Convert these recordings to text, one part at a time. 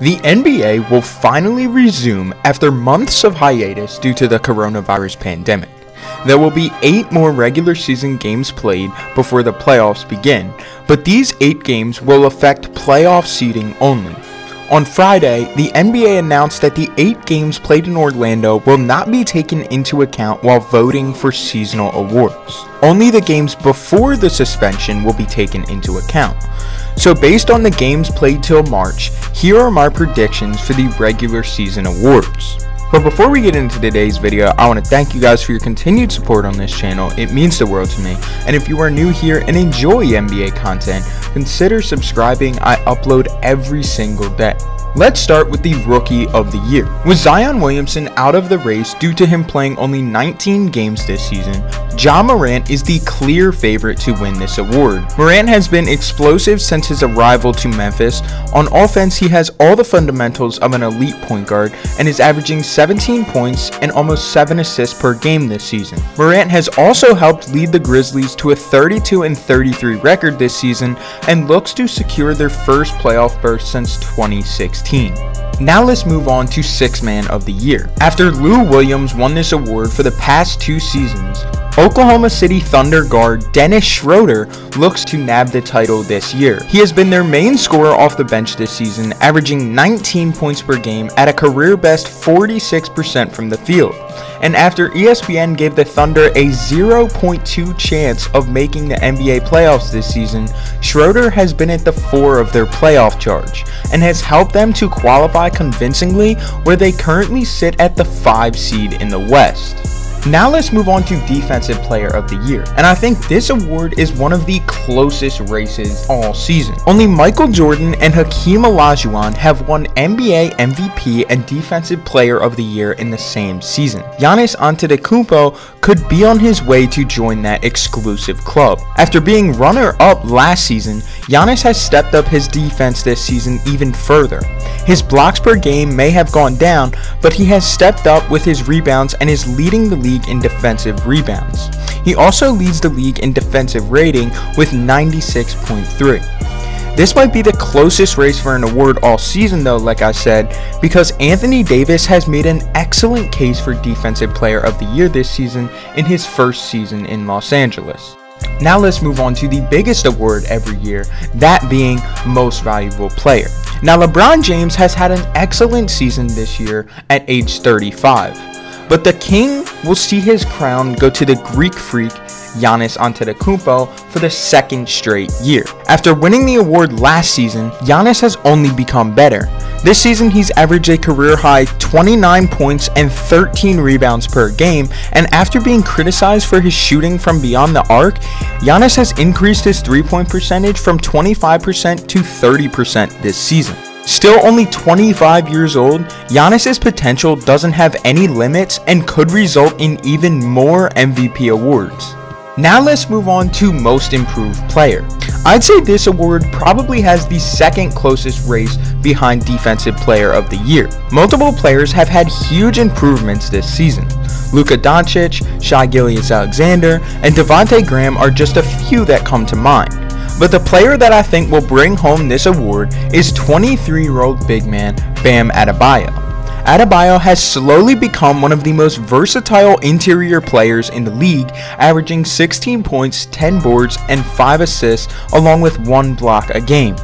The NBA will finally resume after months of hiatus due to the coronavirus pandemic. There will be 8 more regular season games played before the playoffs begin, but these 8 games will affect playoff seeding only. On Friday, the NBA announced that the 8 games played in Orlando will not be taken into account while voting for seasonal awards. Only the games before the suspension will be taken into account. So, based on the games played till March, here are my predictions for the regular season awards. But before we get into today's video, I want to thank you guys for your continued support on this channel. It means the world to me. And if you are new here and enjoy NBA content, consider subscribing. I upload every single day. Let's start with the Rookie of the Year. With Zion Williamson out of the race due to him playing only 19 games this season, Ja Morant is the clear favorite to win this award. Morant has been explosive since his arrival to Memphis. On offense, he has all the fundamentals of an elite point guard and is averaging 17 points and almost 7 assists per game this season. Morant has also helped lead the Grizzlies to a 32 and 33 record this season and looks to secure their first playoff berth since 2016. Now let's move on to Six Man of the Year. After Lou Williams won this award for the past two seasons, Oklahoma City Thunder guard Dennis Schroder looks to nab the title this year. He has been their main scorer off the bench this season, averaging 19 points per game at a career best 46% from the field. And after ESPN gave the Thunder a 0.2 chance of making the NBA playoffs this season, Schroder has been at the fore of their playoff charge and has helped them to qualify convincingly where they currently sit at the 5 seed in the West. Now let's move on to Defensive Player of the Year, and I think this award is one of the closest races all season. Only Michael Jordan and Hakeem Olajuwon have won NBA MVP and Defensive Player of the Year in the same season. Giannis Antetokounmpo could be on his way to join that exclusive club. After being runner-up last season, Giannis has stepped up his defense this season even further. His blocks per game may have gone down, but he has stepped up with his rebounds and is leading the league in defensive rebounds. He also leads the league in defensive rating with 96.3. This might be the closest race for an award all season though, like I said, because Anthony Davis has made an excellent case for Defensive Player of the Year this season in his first season in Los Angeles. Now let's move on to the biggest award every year, that being Most Valuable Player. Now LeBron James has had an excellent season this year at age 35, but the king will see his crown go to the Greek freak Giannis Antetokounmpo for the second straight year. After winning the award last season, Giannis has only become better. This season, he's averaged a career high 29 points and 13 rebounds per game, and after being criticized for his shooting from beyond the arc, Giannis has increased his three point percentage from 25% to 30% this season. Still only 25 years old, Giannis's potential doesn't have any limits and could result in even more MVP awards. Now let's move on to Most Improved Player. I'd say this award probably has the second closest race behind Defensive Player of the Year. Multiple players have had huge improvements this season. Luka Doncic, Shai Gilgeous-Alexander, and Devonte Graham are just a few that come to mind. But the player that I think will bring home this award is 23-year-old big man Bam Adebayo. Adebayo has slowly become one of the most versatile interior players in the league, averaging 16 points, 10 boards, and 5 assists, along with 1 block a game.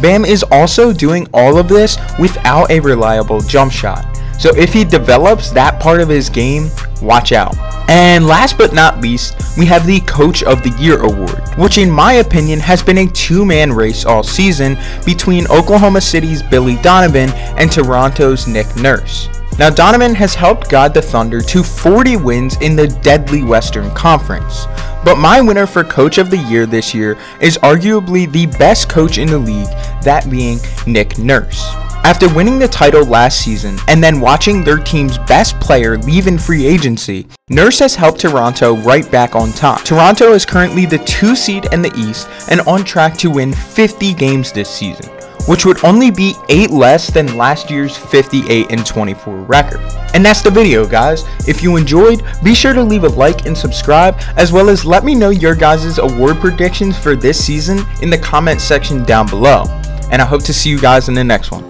Bam is also doing all of this without a reliable jump shot. So if he develops that part of his game, watch out. And last but not least, we have the Coach of the Year award, which in my opinion has been a two-man race all season between Oklahoma City's Billy Donovan and Toronto's Nick Nurse. Now Donovan has helped guide the Thunder to 40 wins in the deadly Western Conference. But my winner for Coach of the Year this year is arguably the best coach in the league, that being Nick Nurse. After winning the title last season and then watching their team's best player leave in free agency, Nurse has helped Toronto right back on top. Toronto is currently the 2 seed in the East and on track to win 50 games this season, which would only be 8 less than last year's 58 and 24 record. And that's the video guys. If you enjoyed, be sure to leave a like and subscribe as well as let me know your guys' award predictions for this season in the comment section down below. And I hope to see you guys in the next one.